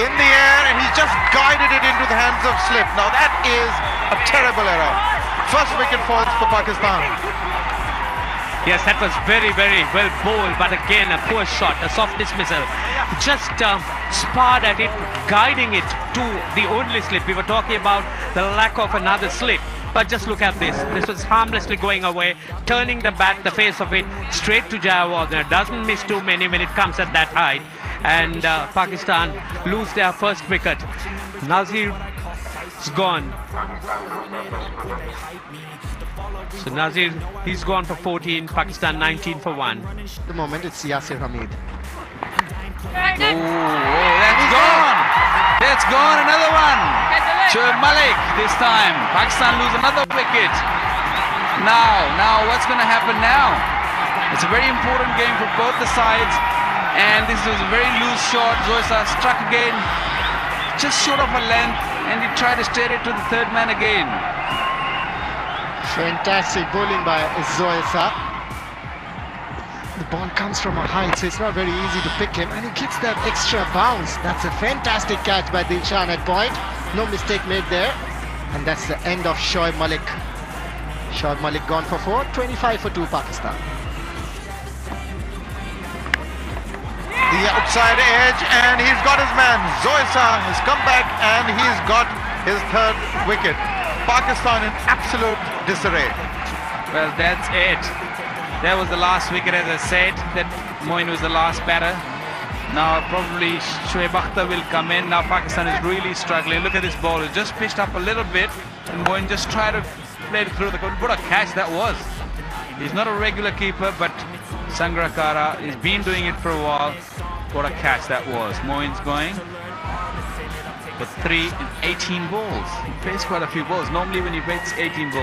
In the air, and he's just guided it into the hands of Slip. Now that is a terrible error. First wicket falls for Pakistan. Yes, that was very, very well bowled, but again, a poor shot, a soft dismissal. Just um, sparred at it, guiding it to the only slip. We were talking about the lack of another slip. But just look at this. This was harmlessly going away, turning the bat, the face of it, straight to Jayawardene. Doesn't miss too many when it comes at that height. And uh, Pakistan lose their first wicket. Nazir is gone. So Nazir, he's gone for 14, Pakistan 19 for 1. At the moment, it's Yasir Hamid. Oh, oh, that's gone. That's gone. Another one. Malik this time. Pakistan lose another wicket. Now, now, what's going to happen now? It's a very important game for both the sides. And this was a very loose shot. Zoysa struck again, just short of a length, and he tried to steer it to the third man again. Fantastic bowling by Zoysa. The ball comes from a height, so it's not very easy to pick him. And he gets that extra bounce. That's a fantastic catch by Dilshan at point. No mistake made there. And that's the end of Shoaib Malik. Shoaib Malik gone for 4, 25 for 2 Pakistan. The outside edge, and he's got his man. Zoysa has come back, and he's got his third wicket. Pakistan in absolute disarray. Well, that's it. That was the last wicket, as I said, that Moin was the last batter. Now probably Shoaib Akhtar will come in. Now Pakistan is really struggling. Look at this ball. It just pitched up a little bit and Moin just tried to play it through the court. What a catch that was. He's not a regular keeper, but Sangakkara has been doing it for a while. What a catch that was. Moin's going for 3 and 18 balls. He plays quite a few balls. Normally when he plays 18 balls,